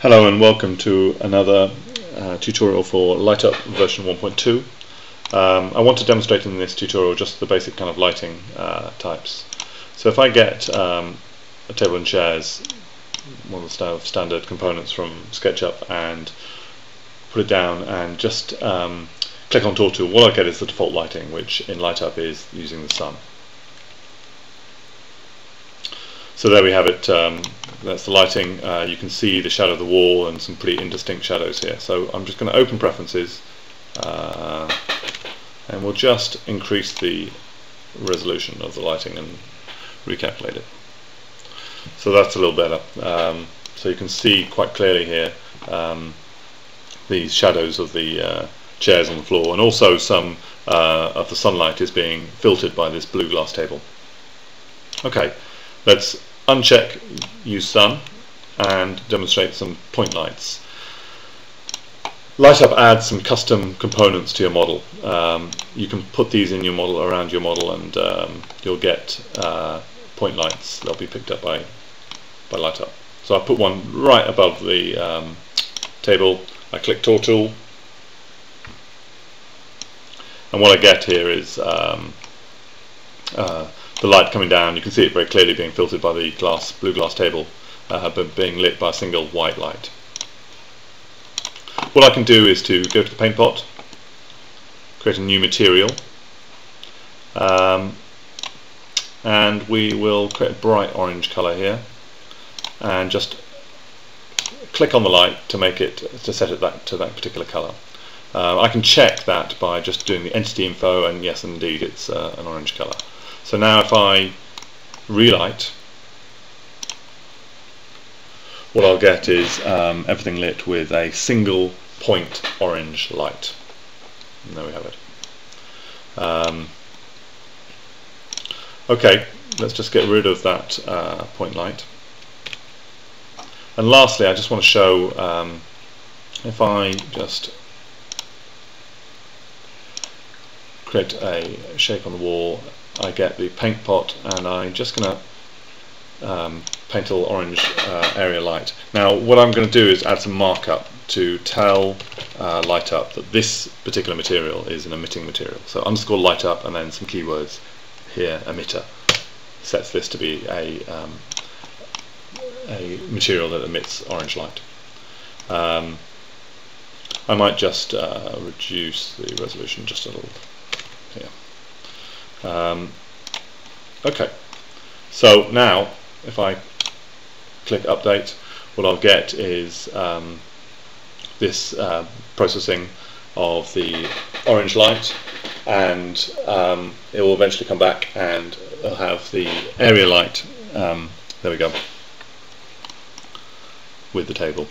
Hello and welcome to another uh, tutorial for LightUp version 1.2. Um, I want to demonstrate in this tutorial just the basic kind of lighting uh, types. So if I get um, a table and chairs, one of the standard components from SketchUp and put it down and just um, click on Tour Tool, what I get is the default lighting which in LightUp is using the sun. So there we have it, um, that's the lighting. Uh, you can see the shadow of the wall and some pretty indistinct shadows here. So I'm just going to open preferences uh, and we'll just increase the resolution of the lighting and recalculate it. So that's a little better. Um, so you can see quite clearly here um, these shadows of the uh, chairs on the floor and also some uh, of the sunlight is being filtered by this blue glass table. Okay, let's uncheck use sun and demonstrate some point lights. LightUp adds some custom components to your model. Um, you can put these in your model around your model and um, you'll get uh, point lights. They'll be picked up by, by LightUp. So I put one right above the um, table. I click Tour Tool and what I get here is um, uh, the light coming down, you can see it very clearly being filtered by the glass, blue glass table, uh, but being lit by a single white light. What I can do is to go to the paint pot, create a new material, um, and we will create a bright orange colour here, and just click on the light to make it to set it that to that particular colour. Uh, I can check that by just doing the entity info, and yes, indeed, it's uh, an orange colour. So now if I relight, what I'll get is um, everything lit with a single point orange light. And there we have it. Um, okay, let's just get rid of that uh, point light. And lastly, I just want to show um, if I just create a shape on the wall I get the paint pot and I'm just going to um, paint a little orange uh, area light. Now what I'm going to do is add some markup to tell uh, LightUp that this particular material is an emitting material. So underscore LightUp and then some keywords here emitter sets this to be a, um, a material that emits orange light. Um, I might just uh, reduce the resolution just a little here. Um, okay, so now if I click update, what I'll get is um, this uh, processing of the orange light and um, it will eventually come back and it'll have the area light, um, there we go, with the table.